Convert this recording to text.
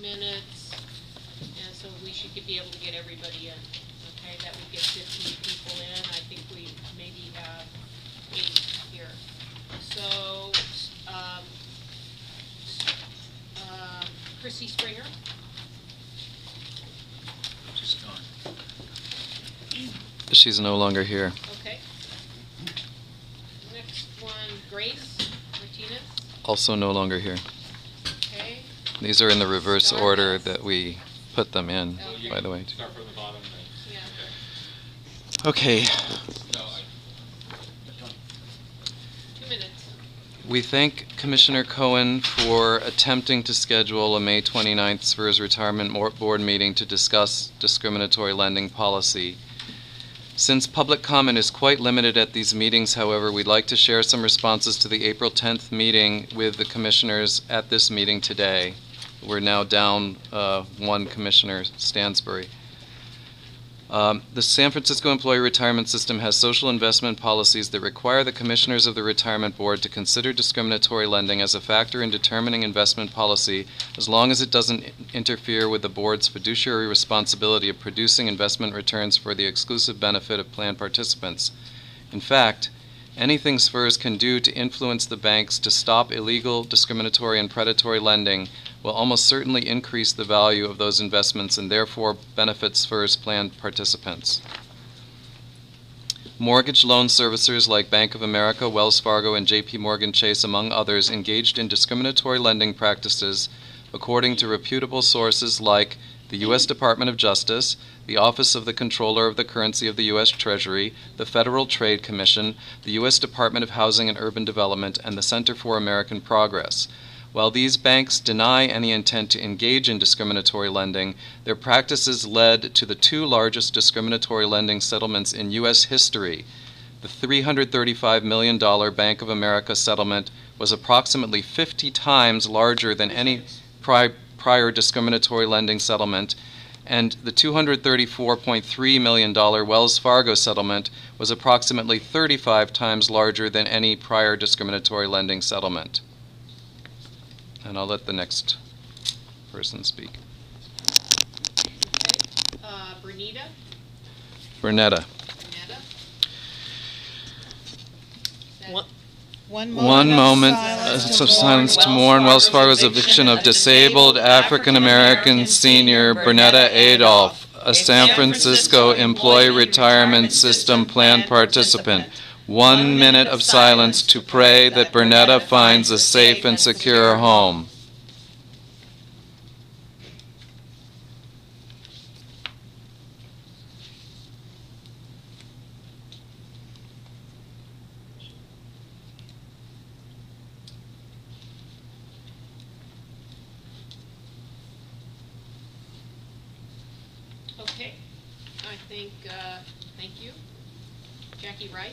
minutes, and so we should be able to get everybody in. Okay, that would get fifteen people in, I think we maybe have eight here. So, um, um, Chrissy Springer, Just gone. She's no longer here. okay. Next one, Grace Martinez, Also no longer here. These are in the reverse order that we put them in, oh, Well, by the way. Start from the bottom then. Yeah, Okay, No, I. two minutes. we thank Commissioner Cohen for attempting to schedule a May 29th SFERS Retirement Board meeting to discuss discriminatory lending policy. Since public comment is quite limited at these meetings, however, we'd like to share some responses to the April 10th meeting with the commissioners at this meeting today. We're now down uh, one Commissioner, Stansbury. Um, The San Francisco Employee Retirement System has social investment policies that require the commissioners of the Retirement Board to consider discriminatory lending as a factor in determining investment policy as long as it doesn't interfere with the board's fiduciary responsibility of producing investment returns for the exclusive benefit of plan participants. In fact, anything SFERS can do to influence the banks to stop illegal, discriminatory, and predatory lending will almost certainly increase the value of those investments and therefore benefit SFERS plan participants. Mortgage loan servicers like Bank of America, Wells Fargo, and JP Morgan Chase, among others, engaged in discriminatory lending practices according to reputable sources like the U.S. Department of Justice, the Office of the Comptroller of the Currency of the U.S. Treasury, the Federal Trade Commission, the U.S. Department of Housing and Urban Development, and the Center for American Progress. While these banks deny any intent to engage in discriminatory lending, their practices led to the two largest discriminatory lending settlements in U.S. history. The $335 million Bank of America settlement was approximately 50 times larger than any pri- prior discriminatory lending settlement, and the $234.3 million Wells Fargo settlement was approximately 35 times larger than any prior discriminatory lending settlement. And I'll let the next person speak. Okay, uh, Bernita, Bernetta. Bernetta. That- One- One of moment silence uh, of silence to mourn Wells Fargo's eviction of disabled African-American senior Bernetta Adolph, a San Francisco Employee Retirement System plan participant. One minute of silence to pray that Bernetta finds a safe and secure home. Okay, I think, uh, thank you. Jackie Wright?